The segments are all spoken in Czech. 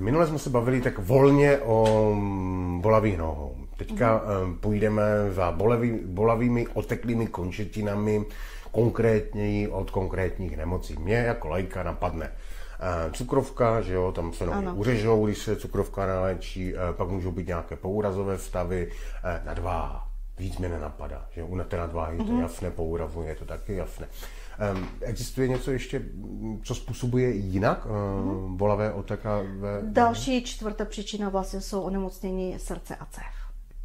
Minule jsme se bavili tak volně o mm, bolavých nohou. Teďka mm-hmm. půjdeme za bolavý, bolavými oteklými končetinami, konkrétněji od konkrétních nemocí. Mě jako lajka napadne eh, cukrovka, že jo, tam se nohy ano. uřežou, když se cukrovka naléčí, eh, pak můžou být nějaké pourazové stavy, nadváha. Víc mě nenapadá, že u té nadváhy mm-hmm. to mhm. jasné, pouravu je to taky jasné. Existuje něco ještě, co způsobuje jinak mm-hmm. bolavé otekavé? Další čtvrtá příčina vlastně jsou onemocnění srdce a cév.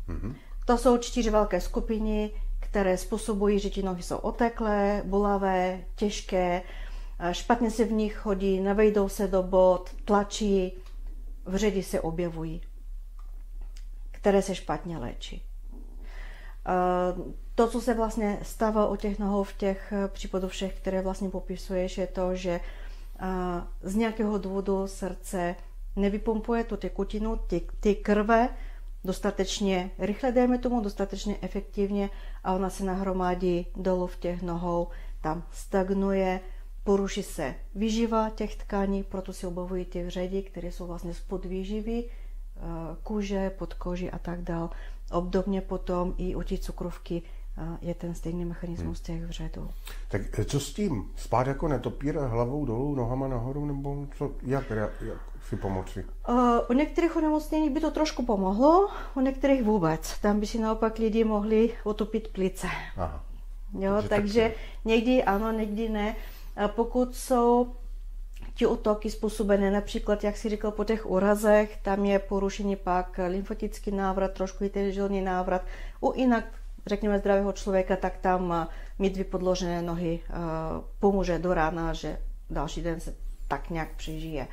Mm-hmm. To jsou čtyři velké skupiny, které způsobují, že ti nohy jsou oteklé, bolavé, těžké, špatně se v nich chodí, nevejdou se do bod, tlačí, vředy se objevují, které se špatně léčí. To, co se vlastně stává u těch nohou v těch eh, případů všech, které vlastně popisuješ, je to, že z nějakého důvodu srdce nevypumpuje tu tekutinu, ty, ty krve dostatečně rychle, dejme tomu, dostatečně efektivně a ona se nahromadí dolů v těch nohou, tam stagnuje, poruší se výživa těch tkání, proto se objevují ty vředy, které jsou vlastně spod výživy, eh, kůže, podkoží a tak dále. Obdobně potom i u té cukrovky je ten stejný mechanismus hmm. těch vředů. Tak eh, co s tím? Spát jako netopír hlavou dolů, nohama nahoru, nebo co, jak, jak si pomoci? Uh, u některých onemocnění by to trošku pomohlo, u některých vůbec. Tam by si naopak lidi mohli otopit plice. Aha. Jo, takže, takže tak... někdy ano, někdy ne. A pokud jsou ti útoky způsobené například, jak si říkal, po těch úrazech, tam je porušení pak lymfatický návrat, trošku i ten návrat. U jinak řekněme, zdravého člověka, tak tam mít vypodložené nohy pomůže do rána, že další den se tak nějak přežije.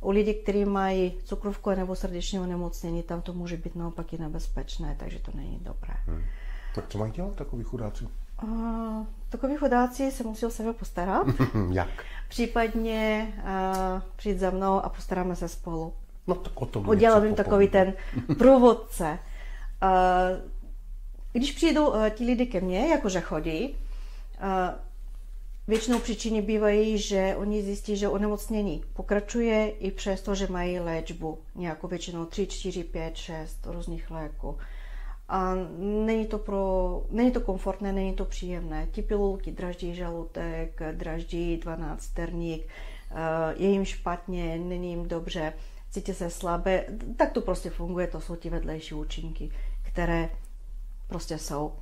U lidí, kteří mají cukrovku nebo srdeční onemocnění, tam to může být naopak i nebezpečné, takže to není dobré. Hmm. Tak co mají dělat takový chudáci? Uh, takový chudáci se musí o sebe postarat. Jak? Případně uh, přijít za mnou a postaráme se spolu. No tak o tom Udělám jim takový ten průvodce. Uh, když přijdou uh, ti lidi ke mně, jakože chodí, uh, většinou příčiny bývají, že oni zjistí, že onemocnění pokračuje i přesto, že mají léčbu, nějakou většinou 3, 4, 5, 6 různých léků. A není to, pro, není to komfortné, není to příjemné. Ti pilulky draždí žalutek, draždí 12 terník, uh, je jim špatně, není jim dobře, cítí se slabé. Tak to prostě funguje, to jsou ti vedlejší účinky, které prostě jsou.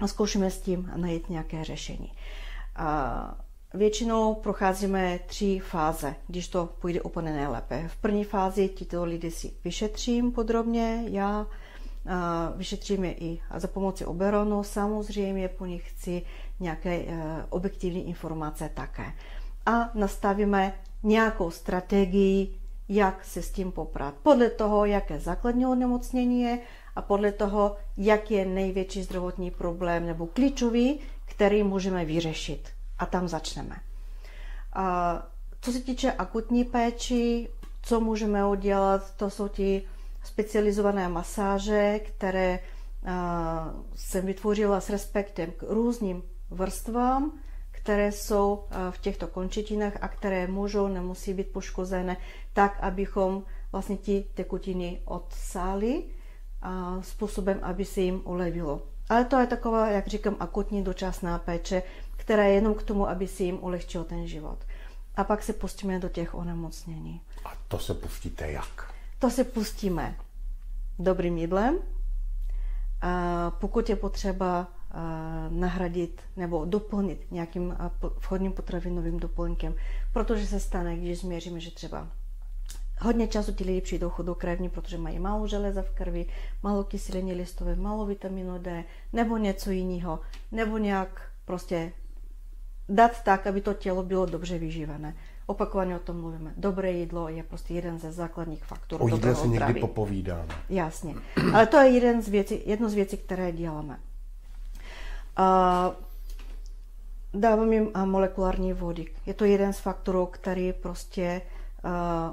A zkoušíme s tím najít nějaké řešení. A většinou procházíme tři fáze, když to půjde úplně nejlépe. V první fázi tyto lidi si vyšetřím podrobně, já vyšetřím je i za pomoci oberonu, samozřejmě po nich chci nějaké e, objektivní informace také. A nastavíme nějakou strategii, jak se s tím poprat. Podle toho, jaké základní onemocnění je a podle toho, jak je největší zdravotní problém nebo klíčový, který můžeme vyřešit. A tam začneme. A co se týče akutní péči, co můžeme udělat, to jsou ty specializované masáže, které jsem vytvořila s respektem k různým vrstvám, které jsou v těchto končetinách a které můžou, nemusí být poškozené, tak, abychom vlastně ty tekutiny odsáli a způsobem, aby se jim ulevilo. Ale to je taková, jak říkám, akutní dočasná péče, která je jenom k tomu, aby si jim ulehčil ten život. A pak se pustíme do těch onemocnění. A to se pustíte jak? To se pustíme dobrým jídlem. A pokud je potřeba nahradit nebo doplnit nějakým vhodným potravinovým doplňkem, protože se stane, když změříme, že třeba Hodně času ti lidi přijdou chudokrevní, protože mají málo železa v krvi, málo kyseliny listové, málo vitaminu D, nebo něco jiného, nebo nějak prostě dát tak, aby to tělo bylo dobře vyživené. Opakovaně o tom mluvíme. Dobré jídlo je prostě jeden ze základních faktorů. O jídle se někdy popovídáme. Jasně. Ale to je jeden z věcí, jedno z věcí, které děláme. Uh, dávám jim molekulární vodík. Je to jeden z faktorů, který prostě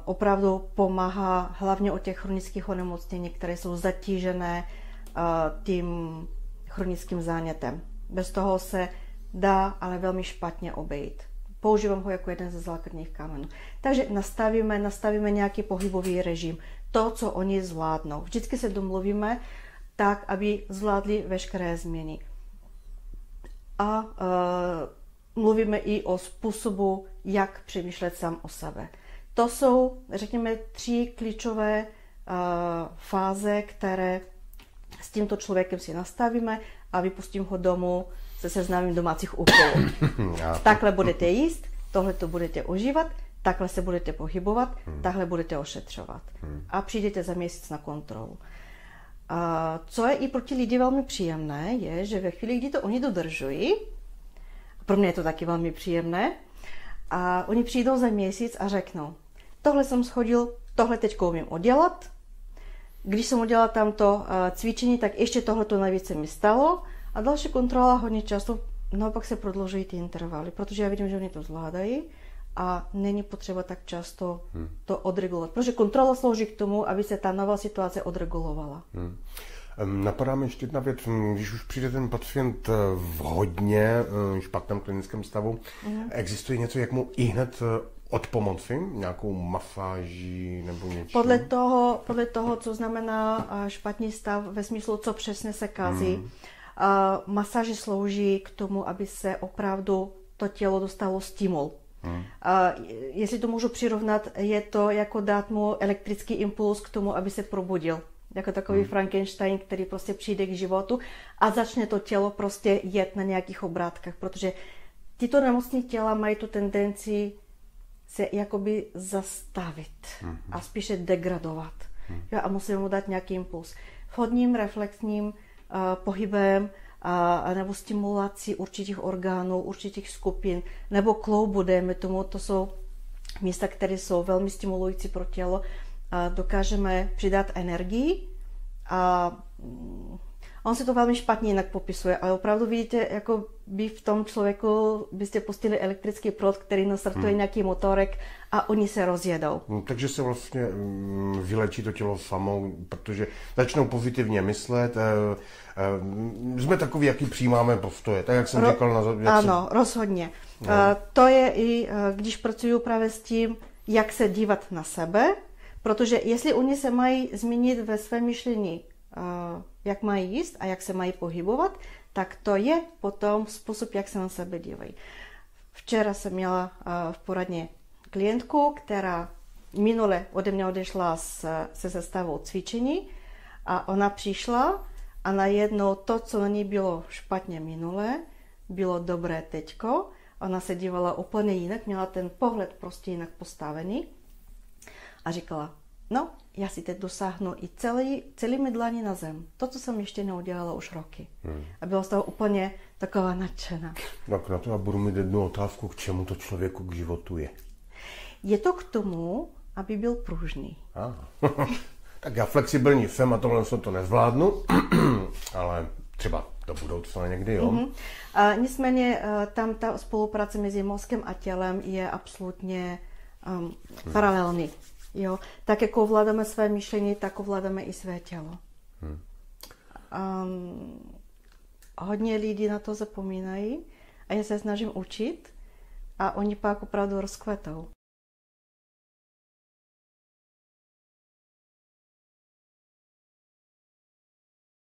opravdu pomáhá hlavně o těch chronických onemocnění, které jsou zatížené eh, tím chronickým zánětem. Bez toho se dá ale velmi špatně obejít. Používám ho jako jeden ze základních kamenů. Takže nastavíme, nastavíme nějaký pohybový režim. To, co oni zvládnou. Vždycky se domluvíme tak, aby zvládli veškeré změny. A uh, mluvíme i o způsobu, jak přemýšlet sám o sebe. To jsou, řekněme, tři klíčové uh, fáze, které s tímto člověkem si nastavíme a vypustím ho domů se seznámím domácích úkolů. takhle budete jíst, tohle to budete užívat, takhle se budete pohybovat, hmm. takhle budete ošetřovat. Hmm. A přijdete za měsíc na kontrolu. A co je i pro ti lidi velmi příjemné, je, že ve chvíli, kdy to oni dodržují, pro mě je to taky velmi příjemné, a oni přijdou za měsíc a řeknou, tohle jsem schodil, tohle teď umím udělat, když jsem udělala tamto cvičení, tak ještě tohle to navíc se mi stalo a další kontrola hodně často naopak se prodlužují ty intervaly, protože já vidím, že oni to zvládají a není potřeba tak často hmm. to odregulovat. Protože kontrola slouží k tomu, aby se ta nová situace odregulovala. Hmm. Napadá mi ještě jedna věc, když už přijde ten pacient eh, v hodně eh, špatném klinickém stavu, mm. existuje něco, jak mu i hned eh, od pomoci, nějakou masáží nebo něco? Podle toho, podle toho, co znamená špatný stav, ve smyslu, co přesně se kazí. Mm. Masáže slouží k tomu, aby se opravdu to tělo dostalo stimul. Hmm. A jestli to můžu přirovnat, je to jako dát mu elektrický impuls k tomu, aby se probudil. Jako takový hmm. Frankenstein, který prostě přijde k životu a začne to tělo prostě jet na nějakých obrátkách, protože tyto nemocní těla mají tu tendenci se jakoby zastavit hmm. a spíše degradovat. Hmm. Jo, a musíme mu dát nějaký impuls. Vhodným reflexním uh, pohybem a, nebo stimulací určitých orgánů, určitých skupin, nebo kloubu, dejme tomu, to jsou místa, které jsou velmi stimulující pro tělo, a dokážeme přidat energii a mm, on se to velmi špatně jinak popisuje, ale opravdu vidíte, jako by v tom člověku byste pustili elektrický prot, který nastartuje hmm. nějaký motorek a oni se rozjedou. No, takže se vlastně mm, vylečí to tělo samou, protože začnou pozitivně myslet. Eh, eh, jsme takový, jaký přijímáme postoje, tak jak jsem Ro- říkal. Na, jak ano, jsem... rozhodně. No. Eh, to je i, když pracuju právě s tím, jak se dívat na sebe, protože jestli oni se mají změnit ve své myšlení, jak mají jíst a jak se mají pohybovat, tak to je potom způsob, jak se na sebe dívají. Včera jsem měla v poradně klientku, která minule ode mě odešla se sestavou cvičení a ona přišla a najednou to, co na ní bylo špatně minule, bylo dobré teďko. Ona se dívala úplně jinak, měla ten pohled prostě jinak postavený a říkala, no, já si teď dosáhnu i celý, celými dlaní na zem. To, co jsem ještě neudělala už roky. Hmm. A byla z toho úplně taková nadšená. Tak na to já budu mít jednu otázku, k čemu to člověku k životu je. Je to k tomu, aby byl pružný. tak já flexibilní jsem a tohle to nezvládnu, ale třeba do budoucna někdy, jo. Mm-hmm. A nicméně eh, tam ta spolupráce mezi mozkem a tělem je absolutně um, paralelní. Jo? Tak jako ovládáme své myšlení, tak ovládáme i své tělo. Hmm. Um, hodně lidí na to zapomínají a já se snažím učit a oni pak opravdu rozkvetou.